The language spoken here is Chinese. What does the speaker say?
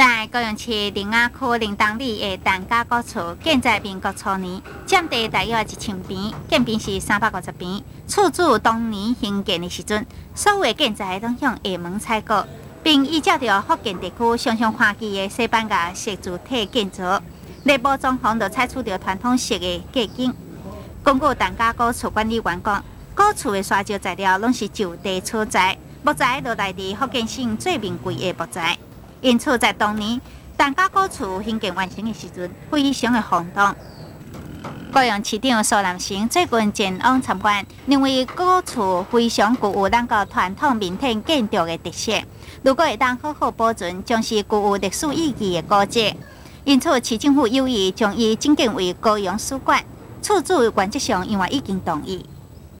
在高雄市林雅区林东里的陈家古厝，建在民国初年，占地大约一千平，建平是三百五十平。厝主当年兴建的时阵，所有建材拢向厦门采购，并依照着福建地区常常看见的西班牙石柱体建筑，内部装潢就采取着传统式的结景。根据陈家古厝管理员讲，古厝的刷石材料拢是就地取材，木材都来自福建省最名贵的木材。因此，在当年陈家古厝兴建完成的时阵，非常的轰动。高雄市长苏南生最近前往参观，认为古厝非常具有咱个传统民体建筑的特色。如果会当好好保存，将是具有历史意义的古迹。因此，市政府有意将伊增建为高雄书馆。厝主原则上因为已经同意。